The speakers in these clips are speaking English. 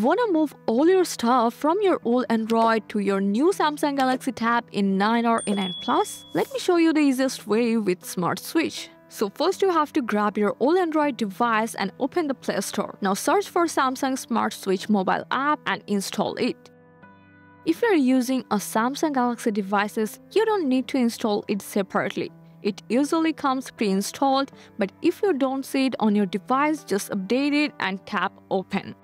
Wanna move all your stuff from your old Android to your new Samsung Galaxy Tab A9 or A9 Plus? Let me show you the easiest way with Smart Switch. So first you have to grab your old Android device and open the Play Store. Now search for Samsung Smart Switch mobile app and install it. If you're using a Samsung Galaxy devices, you don't need to install it separately. It usually comes pre-installed, but if you don't see it on your device, just update it and tap open.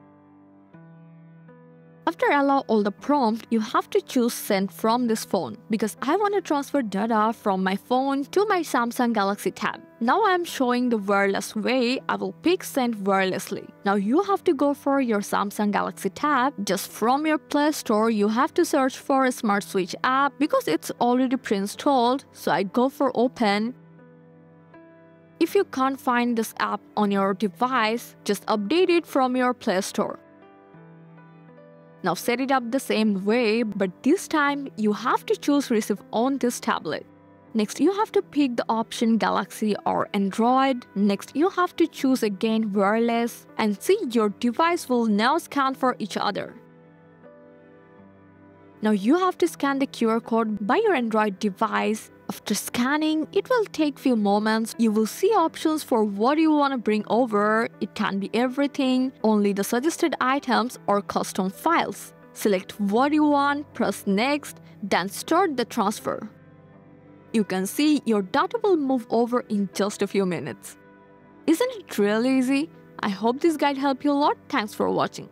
After allow all the prompt, you have to choose send from this phone because I want to transfer data from my phone to my Samsung Galaxy Tab. Now I'm showing the wireless way, I will pick send wirelessly. Now you have to go for your Samsung Galaxy Tab. Just from your Play Store, you have to search for a Smart Switch app because it's already pre-installed. So I go for open if you can't find this app on your device, just update it from your Play Store. Now set it up the same way, but this time you have to choose receive on this tablet. Next, you have to pick the option Galaxy or Android. Next, you have to choose again wireless and see your device will now scan for each other. Now you have to scan the QR code by your Android device. After scanning, it will take few moments. You will see options for what you want to bring over. It can be everything, only the suggested items or custom files. Select what you want, press next, then start the transfer. You can see your data will move over in just a few minutes. Isn't it really easy? I hope this guide helped you a lot. Thanks for watching.